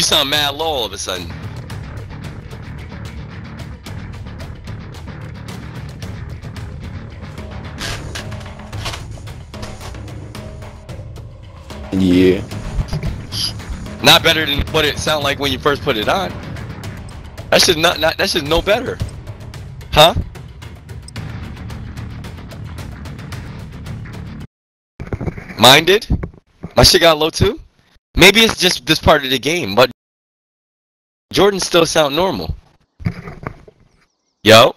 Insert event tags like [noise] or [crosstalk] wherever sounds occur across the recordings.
you sound mad low all of a sudden. Yeah. Not better than what it sounded like when you first put it on. That should not, not that should no better. Huh? Minded? My shit got low too? Maybe it's just this part of the game, but Jordan still sound normal. Yo.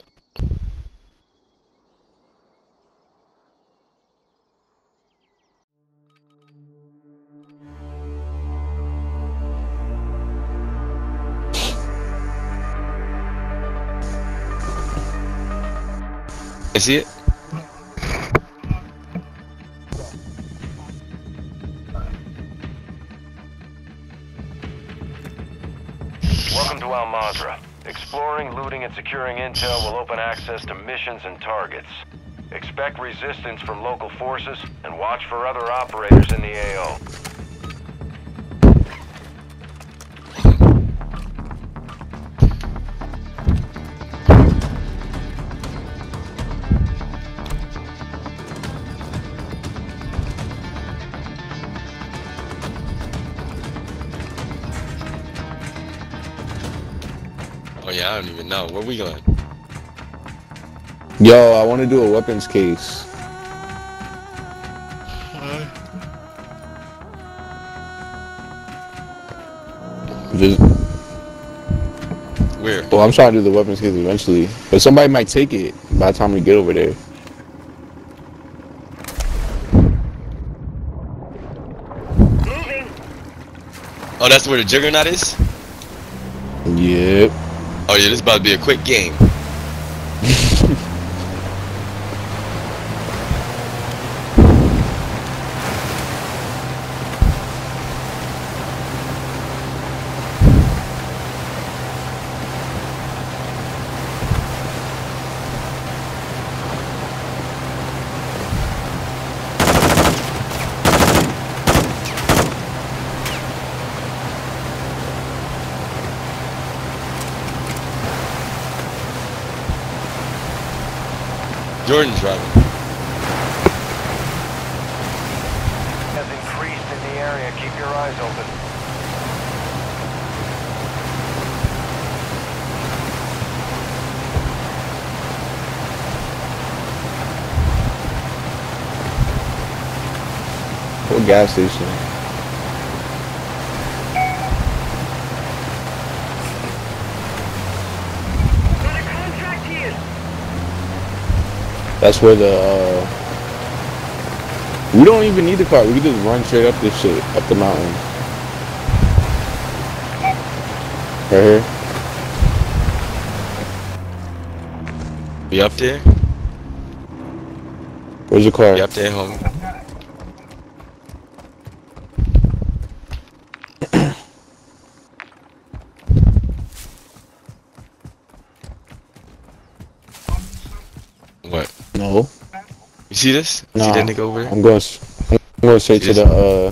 See it? Exploring, looting, and securing intel will open access to missions and targets. Expect resistance from local forces and watch for other operators in the AO. Yeah, I don't even know. Where we going? Yo, I want to do a weapons case. Just, Where? well, I'm trying to do the weapons case eventually, but somebody might take it by the time we get over there. Oh, that's where the juggernaut is? Yep. Oh yeah, this about to be a quick game. Jordan's driving. Has increased in the area. Keep your eyes open. What gas station? That's where the. Uh, we don't even need the car. We can just run straight up this shit, up the mountain. Right here. We up there? Where's the car? We up there, homie. See this? You Nah. See that nigga over there? I'm going. s- I'm going straight to the. uh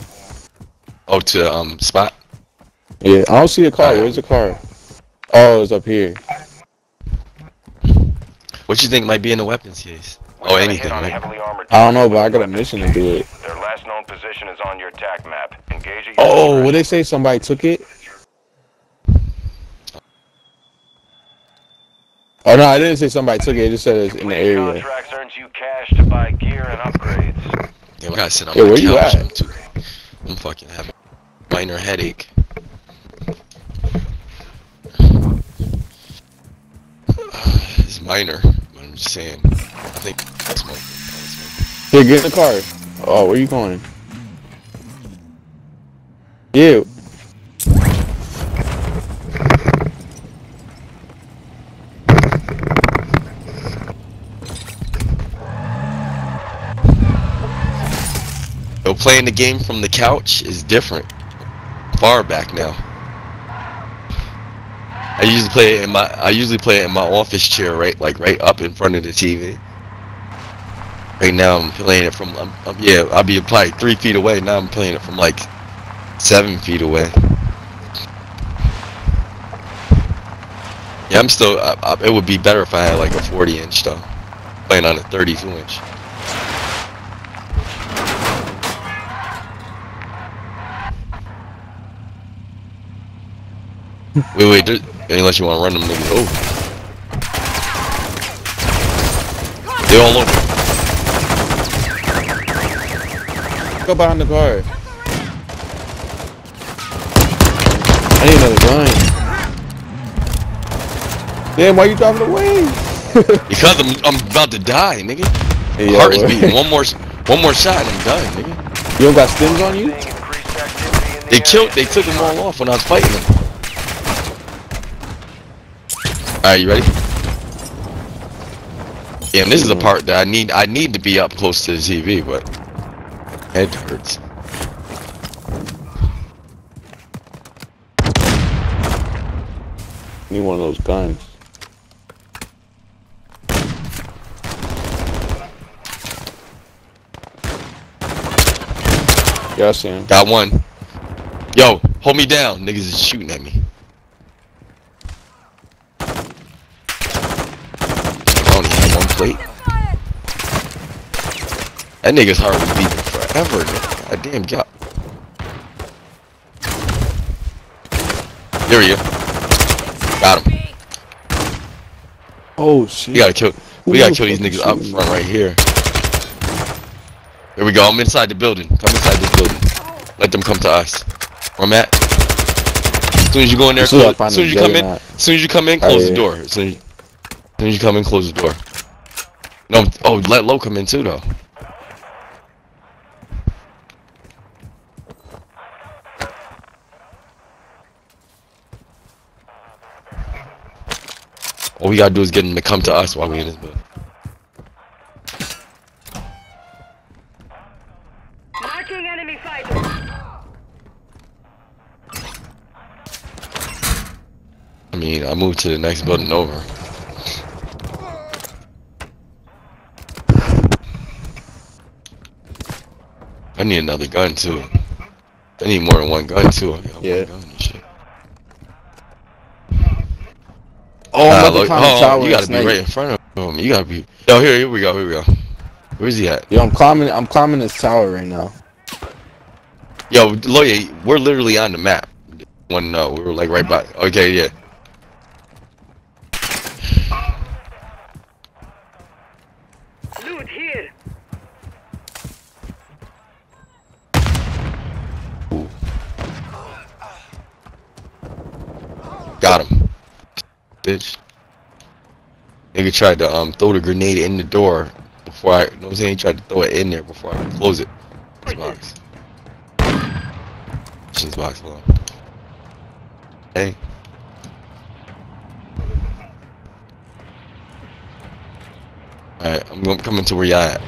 Oh, to the um spot. Yeah, I don't see the car. Alright. Where's the car? Oh, it's up here. What you think might be in the weapons case? We're Oh, anything, on right? I don't know, but I got a mission to do it. Their last known position is on your attack map. Engage at your Oh, discretion. what they say? Somebody took it? Oh no, I didn't say somebody took it. It just said it's in the Completing area. Contracts earns you cash to buy gear and upgrades. Damn, I gotta sit on Yeah, my where you couch. at? I'm, too, I'm fucking having a minor headache. [sighs] It's minor, but I'm just saying. I think it's more. it's Here, get in the car. Oh, where you going? Yeah. Playing the game from the couch is different. Far back now. I usually play it in my I usually play it in my office chair, right, like right up in front of the TV. Right now, I'm playing it from um, um, yeah, I'll be probably three feet away. Now I'm playing it from like seven feet away. Yeah, I'm still. I, I, it would be better if I had like a 40 inch though. Playing on a 32 inch. Wait, wait. there- Unless you want to run them niggas over. Oh. They all over. Go behind the car. I need another gun. Damn, why you driving away? [laughs] [laughs] Because I'm, I'm about to die, nigga. Hey, My yo, heart is beating. [laughs] One more, one more shot and I'm done, nigga. You don't got stims on you? Seeing increased activity in the They killed. They took them all off when I was fighting them. All right, you ready? Yeah, and this is the part that I need. I need to be up close to the TV, but head hurts. Need one of those guns. Yeah, I see him. Got one. Yo, hold me down. Niggas is shooting at me. I only have one plate. That nigga's heart was beating forever. nigga. God damn, God. There we go. Got him. Oh shit. We gotta kill. We gotta kill these niggas up front right here. Here we go. I'm inside the building. Come inside this building. Let them come to us. Where I'm at. As soon as you go in there, As soon as close, as soon as you come in, as soon as you come in, close the door. As soon as, as soon as you come in, close the door. No, oh, let low come in too though. All we gotta do is get him to come to us while we in this building. Marking enemy fighter. I mean, I moved to the next building over. I need another gun too. I need more than one gun too. I got one Yeah. gun and shit. Oh, I'm about look- to climb the oh, tower you gotta be right in front of him. You gotta be. Yo, here, here we go. Here we go. Where's he at? Yo, I'm climbing. I'm climbing this tower right now. Yo, lawyer, we're literally on the map. One no, we were like right by. Okay, yeah. Loot here. Got him. Bitch. Nigga tried to um throw the grenade in the door before I you know what I'm saying he tried to throw it in there before I could close it. This box. This box alone. Hey. Alright, I'm going coming to where y'all at.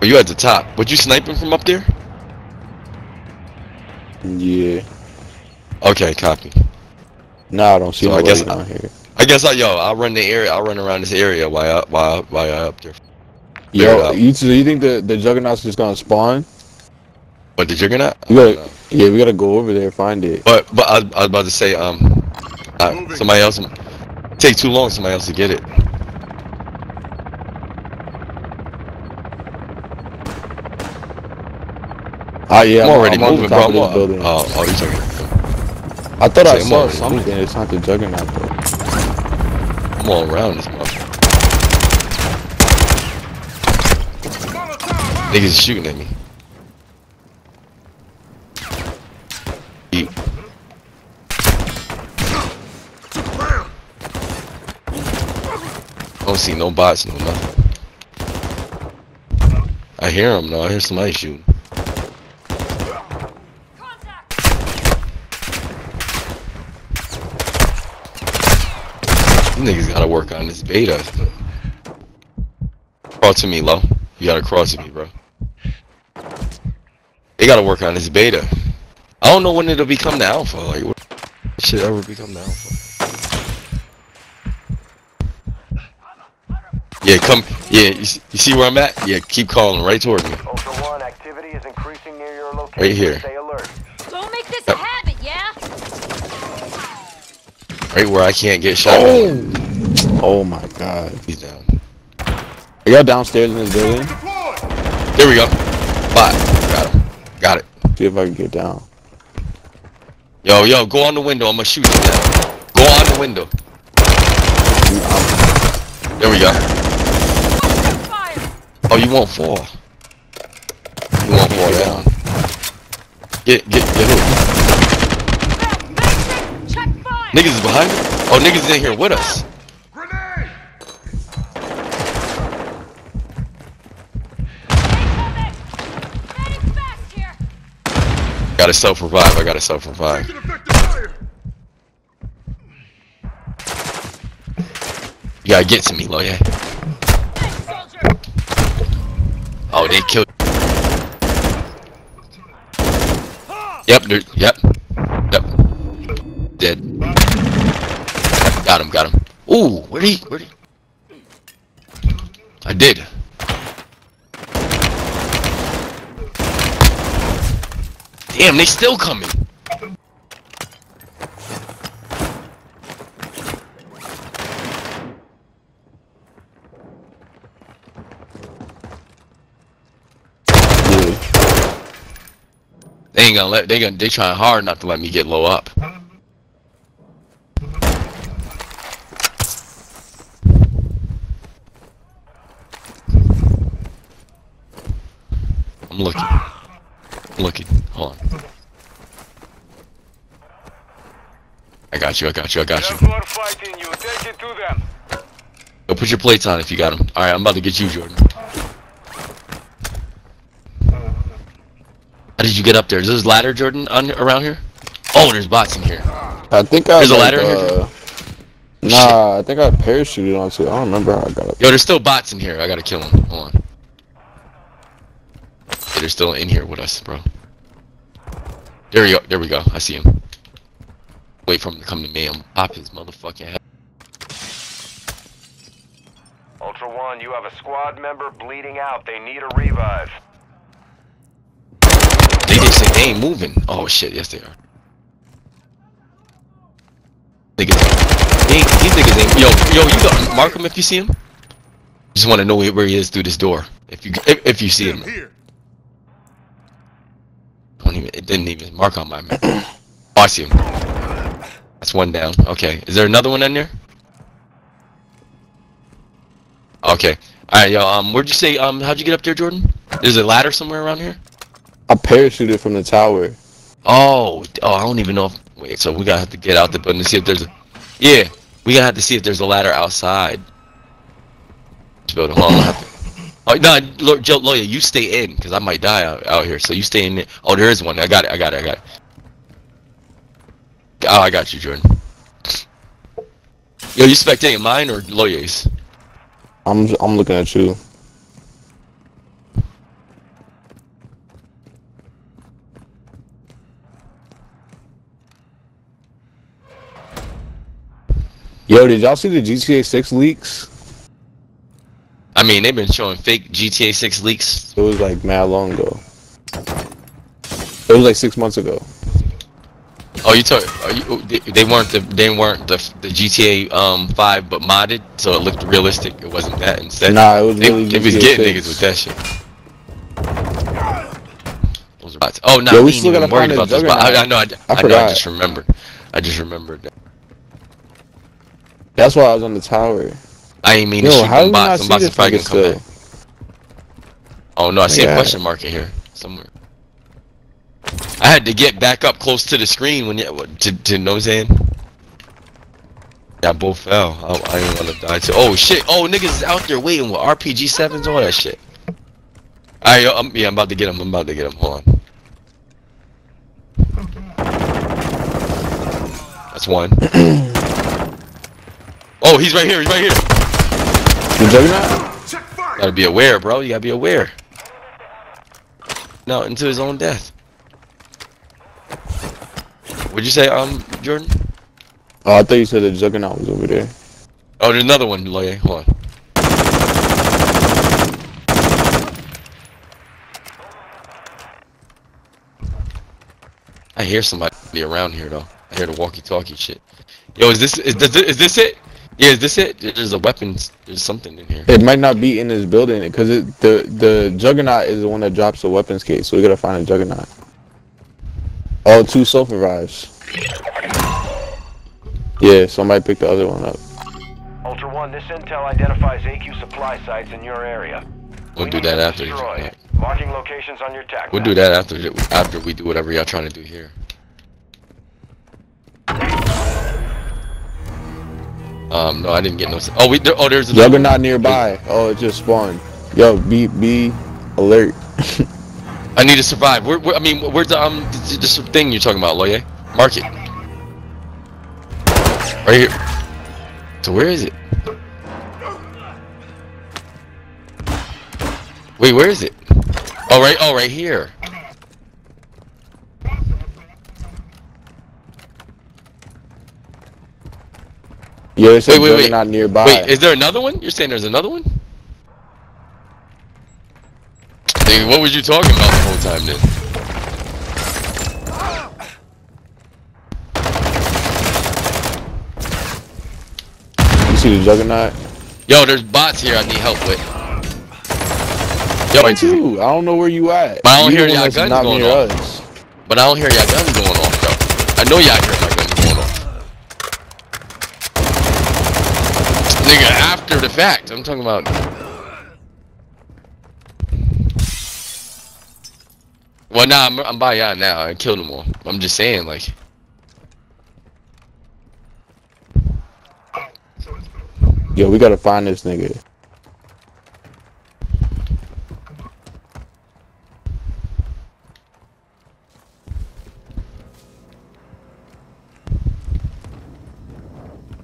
Oh, you at the top. But you sniping from up there? Yeah. Okay, copy. Nah, I don't see So I guess- down here. I guess I yo, I'll run the area. I'll run around this area while I, while I- while I up there. Yo, you, so you think the the juggernaut's just gonna spawn? But the juggernaut? I You don't gotta, yeah, we gotta go over there find it. But but I, was- I was about to say um, uh, somebody else take too long. Somebody else to get it. Ah, yeah, I'm already I'm on moving, the bro. top I'm of this building. oh, oh, you talking? I thought I saw something. It's not the juggernaut though. I'm all around this motherfucker. Niggas shooting at me. Eat. I don't see no bots, no nothing. I hear them though. I hear somebody shooting. You niggas gotta work on this beta. Crawl to me, low. You gotta cross to me, bro. They gotta work on this beta. I don't know when it'll become the alpha. Like, what should ever become the alpha? Yeah, come. Yeah, you see, you see where I'm at? Yeah, keep calling right toward me. Right One, activity is increasing near your location. Right here. Stay alert. Don't make this Yep. a habit, yeah? Right where I can't get shot. Oh! Oh my god. He's down. Are y'all downstairs in this building? There we go. Bot. Got him. Got it. See if I can get down. Yo, yo, go on the window. I'm gonna shoot you down. Go on the window. There we go. Oh, you won't fall. You won't fall down. Get, get, get who? Niggas is behind us? Oh, niggas is in here with us. Here! Gotta self-revive. I gotta self-revive. You gotta get to me, Loye. Oh, they killed. Yep, they're, yep, yep. Dead. Got him, got him. Ooh, where'd he, where'd he? I did. Damn, they still coming. They ain't gonna let, they gonna, they trying hard not to let me get low up. I'm looking. I'm looking. Hold on. I got you, I got you, I got you. more fighting you. Take it to them. Go put your plates on if you got them. Alright, I'm about to get you, Jordan. How did you get up there? Is this ladder, Jordan, on, around here? Oh, there's bots in here. I think I There's a like, ladder in here, uh, Nah, I think I parachuted onto it. I don't remember how I got up. Yo, there's still bots in here. I gotta kill them. Hold on. Yeah, they're still in here with us, bro. There we go. There we go. I see him. Wait for him to come to me. I'm pop his motherfucking head. Ultra One, you have a squad member bleeding out. They need a revive. They just say they ain't moving. Oh shit, yes they are. Niggas, they ain't, these niggas ain't. Yo, yo, you got mark him if you see him. Just want to know where he is through this door. If you if, if you see him. Don't even. It didn't even mark on my map. Oh, I see him. That's one down. Okay. Is there another one in there? Okay. All right, yo. Um, where'd you say? Um, how'd you get up there, Jordan? There's a ladder somewhere around here. I parachuted from the tower. Oh, oh, I don't even know. If, wait, so we gotta have to get out the building to see if there's a. Yeah, we gotta have to see if there's a ladder outside. This building. Hold on. Oh no, Lord, Joe, lawyer, you stay in because I might die out, out here. So you stay in. Oh, there is one. I got it. I got it. I got it. Oh, I got you, Jordan. Yo, you spectating mine or lawyers? I'm I'm looking at you. Yo, did y'all see the GTA 6 leaks? I mean, they've been showing fake GTA 6 leaks. It was like mad long ago. It was like six months ago. Oh, you took? Are you? They they weren't the they weren't the the GTA um five, but modded, so it looked realistic. It wasn't that instead. Nah, it was They, really they was getting 6. niggas with that shit. Those bots. Oh no, Yo, we still gotta worried about those bots. I, I know. I, I I, know. I just remembered. I just remembered that. That's why I was on the tower. I ain't mean Yo, to shoot them did we not bots. Them bots are probably gonna come back. Oh no, I see a question mark in here somewhere. I had to get back up close to the screen when you to to know what I'm saying. Yeah, both fell. I, I didn't want to die too. Oh shit! Oh niggas is out there waiting with RPG sevens, all that shit. Yo, I'm, yeah, I'm about to get him. I'm about to get him. Hold on. That's one. [clears throat] oh, he's right here. He's right here. The Juggernaut? Gotta be aware, bro. You gotta be aware. No, into his own death. What'd you say, um, Jordan? Oh, I thought you said the Juggernaut was over there. Oh, there's another one, Loye. Hold on. I hear somebody around here, though. I hear the walkie-talkie shit. Yo, is this is this, is this it? Yeah, is this it? There's a weapons. There's something in here. It might not be in this building because the the juggernaut is the one that drops the weapons case, so we gotta find a juggernaut. Oh, two self revives. Yeah, somebody picked the other one up. Ultra One, this intel identifies AQ supply sites in your area. We'll We do that after. destroyed. Marking locations on your tac We'll map. do that after after we do whatever y'all trying to do here. Um, no, I didn't get no. Oh, we there, oh, there's a Juggernaut nearby. Oh, it just spawned. Yo, be be alert. [laughs] I need to survive. Where, where I mean, where's the um this, thing you're talking about, Loye? Mark it. Right here. So where is it? Wait, where is it? Oh, right. Oh, right here. Yo, it said Wait, wait, wait. juggernaut nearby. Wait, is there another one? You're saying there's another one? What was you talking about the whole time then? you see the juggernaut? Yo, there's bots here I need help with. Yo, Me too. I don't know where you at. But I don't You hear y'all guns going off. but I don't hear y'all guns going off though. I know y'all hear my guns going off. Nigga, after the fact, I'm talking about. Well, nah, I'm, I'm by y'all now. I killed them all. I'm just saying, like. Yo, we gotta find this nigga.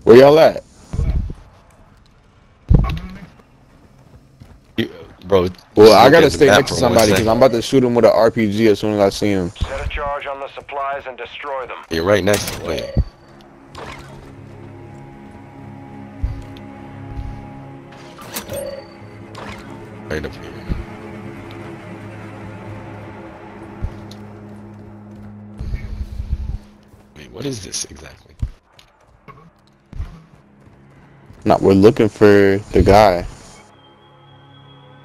Where y'all at? You, bro. Well, I gotta stay next to for somebody because. I'm about to shoot him with an RPG as soon as I see him. Set a charge on the supplies and destroy them. You're right next to me. Right up here. Wait, what is this exactly? No, we're looking for the guy.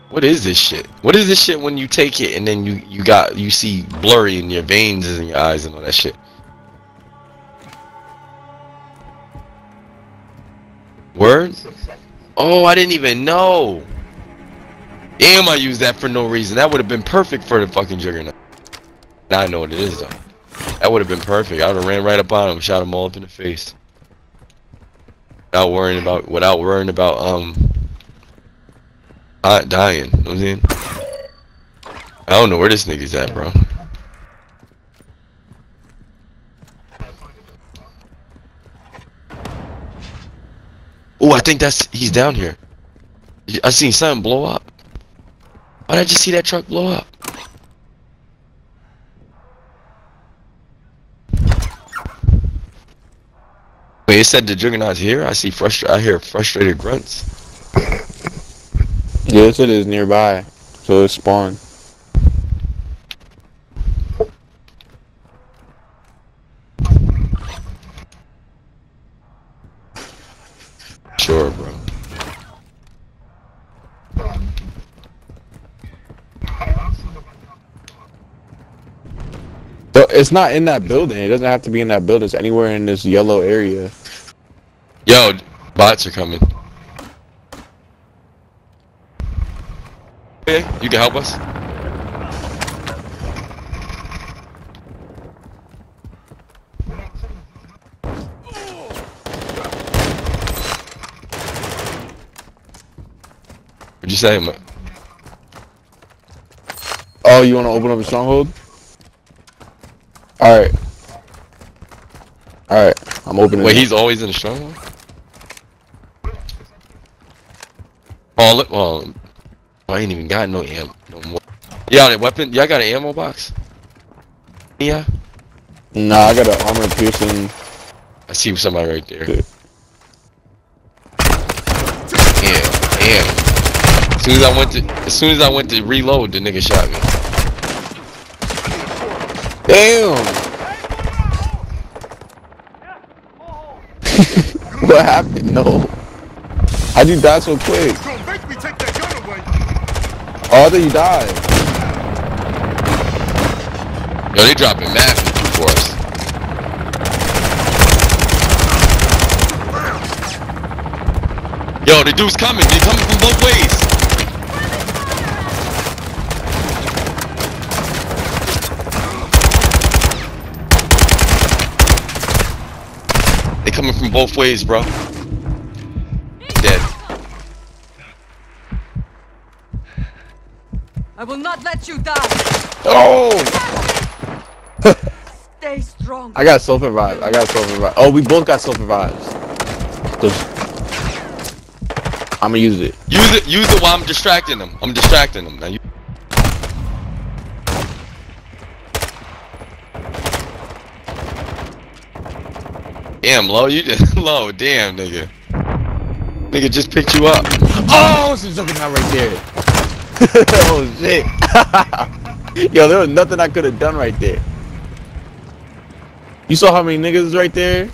What is this shit? What is this shit when you take it and then you you got you see blurry in your veins and your eyes and all that shit? Word? Oh, I didn't even know. Damn, I used that for no reason. That would have been perfect for the fucking juggernaut. Now I know what it is though. That would have been perfect. I would have ran right up on him, shot him all up in the face. Without worrying about without worrying about um not dying. You know I'm saying? I don't know where this nigga's at, bro. Oh, I think that's he's down here. I seen something blow up. Why did I just see that truck blow up? Wait, it said the juggernaut's here. I see frustra- I hear frustrated grunts. Yes, it is nearby. So it's spawned. Sure, bro. So it's not in that building. It doesn't have to be in that building. It's anywhere in this yellow area. Yo, bots are coming. Hey, you can help us? What'd you say, man? Oh, you want to open up a stronghold? All right. All right. I'm opening. Wait, it. he's always in the stronghold? Oh, look, well, I ain't even got no ammo no more. Yeah, that weapon. Y'all got an ammo box? Yeah. Nah, I got an armor piercing. I see somebody right there. Good. Damn, damn. As soon as I went to, as soon as I went to reload, the nigga shot me. Damn. [laughs] what happened? No. How'd you die so quick? Don't make me take that gun away. Oh, thought you died. Yo, they dropping mad for us. Yo, the dude's coming. They coming from both ways. They coming from both ways, bro. Not let you die. Oh! [laughs] Stay strong. I got self revive. I got self revive. Oh, we both got self revives. I'm gonna use it. Use it. Use it while I'm distracting them. I'm distracting them. Now you. Damn, low. You just [laughs] low. Damn, nigga. Nigga just picked you up. Oh, it's a juggernaut right there. [laughs] oh shit. [laughs] Yo, there was nothing I could have done right there. You saw how many niggas right there?